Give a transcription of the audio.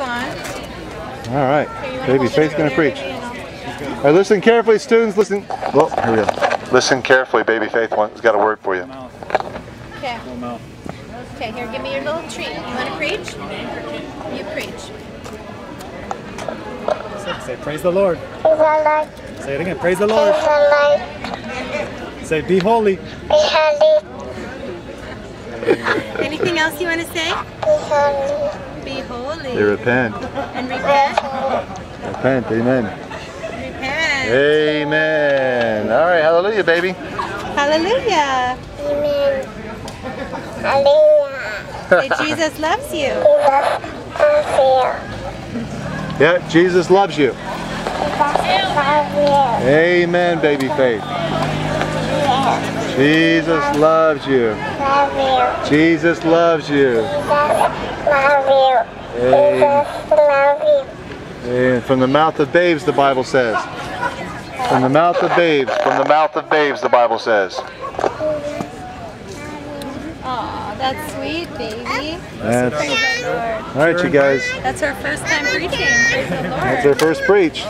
on. All right. Okay, Baby hold Faith's going to preach. baby, and I'll- All right, listen carefully, students. Listen. Well, here we go. Listen carefully. Baby Faith One has got a word for you. Okay. Okay, here, give me your little treat. You want to preach? You preach. Say, praise the Lord. Praise the Lord. Say it again. Praise the Praise Lord. the Lord. Say, be holy. Be holy. Anything else you want to say? Be holy. Be holy. They repent. And repent. Repent. Amen. Repent. Amen. All right. Hallelujah, baby. Hallelujah. Amen. Hallelujah. Jesus loves you. Jesus loves Yeah, Jesus loves you. you. Jesus loves. Amen, baby Faith. Jesus loves you. Love you. Jesus loves you. Jesus love you. Amen. Jesus love you. And from the mouth of babes, the Bible says. From the mouth of babes, from the mouth of babes, the Bible says. Aw, that's sweet, baby. That's, Praise all right, you guys. That's our first time preaching. Praise the Lord. That's our first preach.